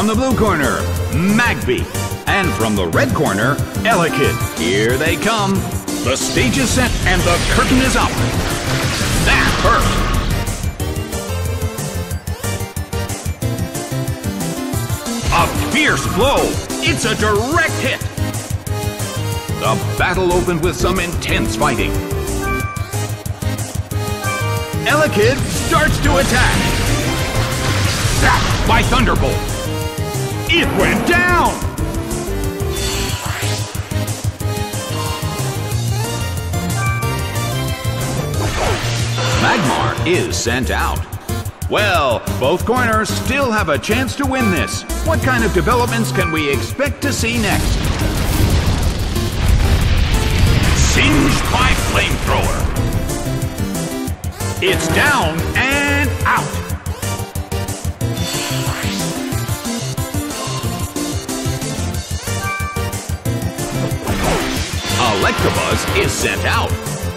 From the blue corner, Magby. And from the red corner, Elekid. Here they come. The stage is set and the curtain is up. That hurt. A fierce blow. It's a direct hit. The battle opened with some intense fighting. Elekid starts to attack. Zapped by Thunderbolt. It went down! Magmar is sent out. Well, both corners still have a chance to win this. What kind of developments can we expect to see next? Singed by Flamethrower. It's down and Electabuzz is sent out.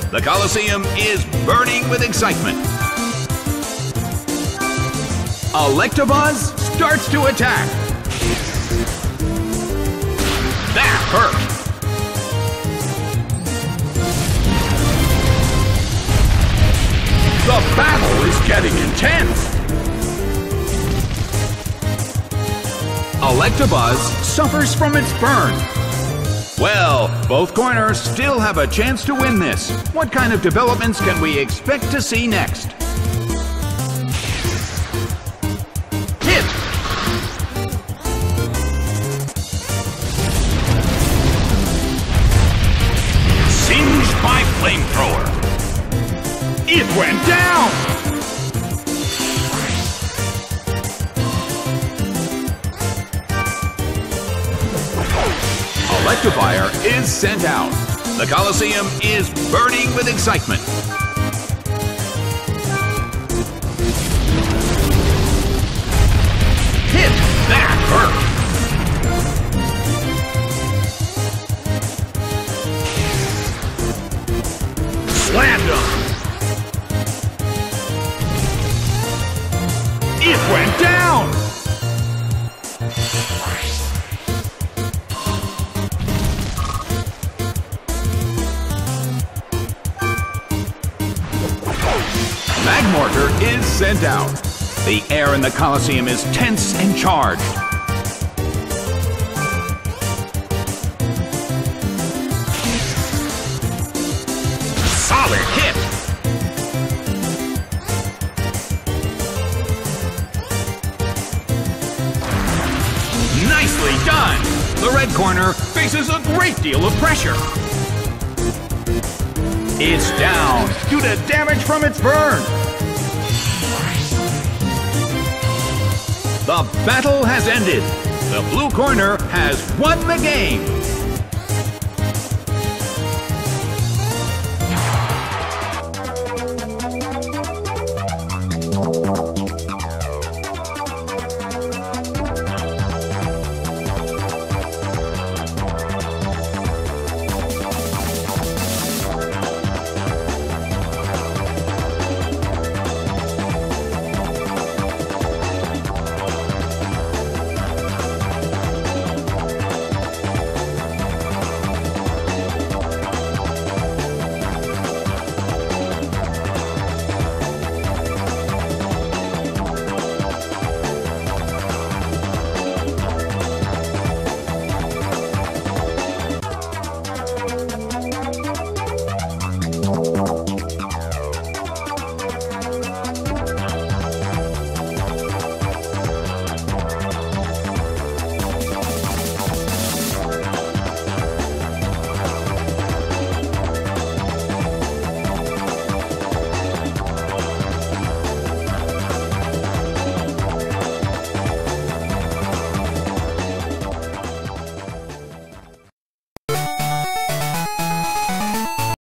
The Coliseum is burning with excitement. Electabuzz starts to attack. That hurt. The battle is getting intense. Electabuzz suffers from its burn. Well, both corners still have a chance to win this. What kind of developments can we expect to see next? Hit! Singed by Flamethrower. It went down! Electivire is sent out. The Coliseum is burning with excitement. Magmortar is sent out. The air in the Coliseum is tense and charged. Solid hit! Nicely done! The red corner faces a great deal of pressure. It's down due to damage from its burn. The battle has ended. The blue corner has won the game.